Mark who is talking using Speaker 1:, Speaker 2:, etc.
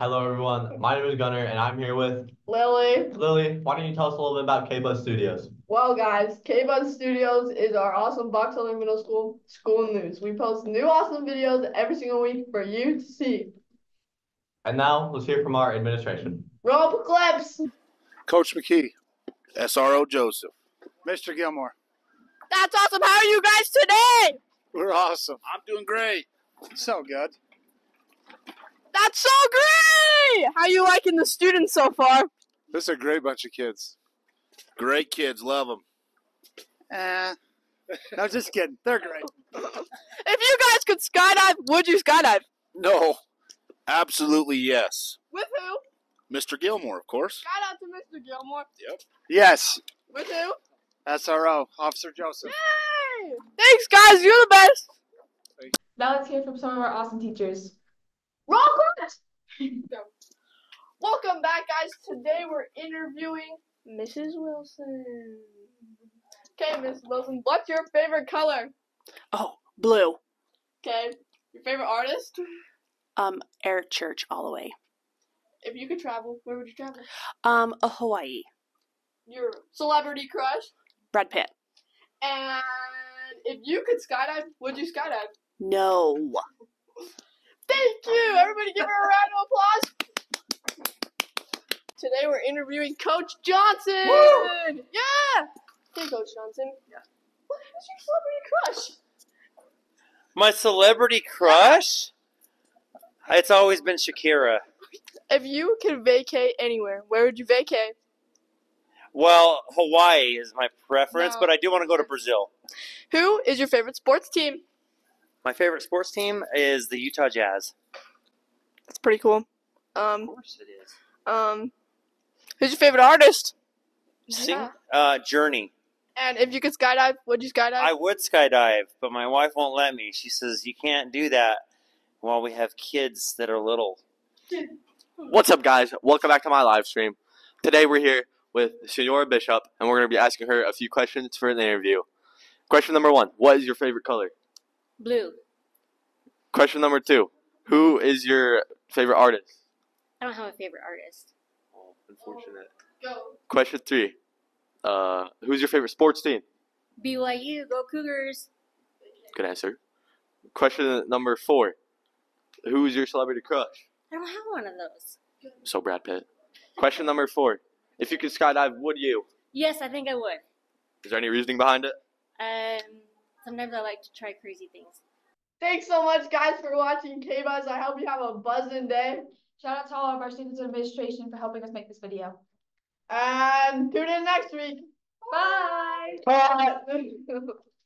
Speaker 1: Hello, everyone. My name is Gunnar, and I'm here with
Speaker 2: Lily.
Speaker 1: Lily. Why don't you tell us a little bit about K-Buzz Studios?
Speaker 2: Well, guys, K-Buzz Studios is our awesome Box Elder Middle School school news. We post new awesome videos every single week for you to see.
Speaker 1: And now, let's hear from our administration.
Speaker 2: Roll clips.
Speaker 3: Coach McKee, SRO Joseph, Mr. Gilmore.
Speaker 4: That's awesome. How are you guys today?
Speaker 3: We're awesome. I'm doing great. So good.
Speaker 4: That's so great. How you liking the students so far?
Speaker 3: This is a great bunch of kids. Great kids, love them. Eh. No, just kidding. They're great.
Speaker 4: If you guys could skydive, would you skydive?
Speaker 3: No, absolutely yes.
Speaker 4: With who?
Speaker 3: Mr. Gilmore, of course.
Speaker 4: Shout out to Mr. Gilmore.
Speaker 3: Yep. Yes.
Speaker 4: With who?
Speaker 3: SRO, Officer Joseph.
Speaker 4: Yay! Thanks, guys. You're the best.
Speaker 5: Now let's hear from some of our awesome teachers.
Speaker 2: Roll.
Speaker 4: Welcome back, guys. Today we're interviewing Mrs. Wilson. Okay, Miss Wilson, what's your favorite color?
Speaker 6: Oh, blue.
Speaker 4: Okay, your favorite artist?
Speaker 6: Um, Eric Church all the way.
Speaker 4: If you could travel, where would you travel?
Speaker 6: Um, a Hawaii.
Speaker 4: Your celebrity crush?
Speaker 6: Brad Pitt.
Speaker 4: And if you could skydive, would you skydive?
Speaker 6: No.
Speaker 4: Thank you! Everybody give her a round of applause. Today we're interviewing Coach Johnson! Yeah! Hey, Coach Johnson. Yeah. What is your celebrity crush?
Speaker 7: My celebrity crush? It's always been Shakira.
Speaker 4: If you could vacate anywhere, where would you vacate?
Speaker 7: Well, Hawaii is my preference,
Speaker 4: No.
Speaker 7: but I do want to go to Brazil.
Speaker 4: Who is your favorite sports team?
Speaker 7: My favorite sports team is the Utah Jazz.
Speaker 4: That's pretty cool. Um,
Speaker 7: course it is.
Speaker 4: um, who's your favorite artist?
Speaker 7: Sing,
Speaker 4: Yeah.
Speaker 7: uh, Journey.
Speaker 4: And if you could skydive, would you skydive?
Speaker 7: I would skydive, but my wife won't let me. She says you can't do that while we have kids that are little.
Speaker 8: What's up, guys? Welcome back to my live stream. Today we're here with Senora Bishop, and we're going to be asking her a few questions for an interview. Question number one What is your favorite color?
Speaker 9: Blue.
Speaker 8: Question number two Who is your favorite artist?
Speaker 9: I don't have a favorite artist.
Speaker 8: Oh, unfortunate.
Speaker 4: Go.
Speaker 8: Question three uh, Who's your favorite sports team?
Speaker 9: BYU, go Cougars.
Speaker 8: Good answer. Question number four Who's your celebrity crush?
Speaker 9: I don't have one of those.
Speaker 8: So, Brad Pitt. Question number four If you could skydive, would you?
Speaker 9: Yes, I think I would.
Speaker 8: Is there any reasoning behind it?
Speaker 9: Um, sometimes I like to try crazy things.
Speaker 2: Thanks so much, guys, for watching K-Buzz. I hope you have a buzzing day.
Speaker 5: Shout out to all of our students and administration for helping us make this video.
Speaker 2: And tune in next week.
Speaker 5: Bye!
Speaker 2: Bye.
Speaker 4: Go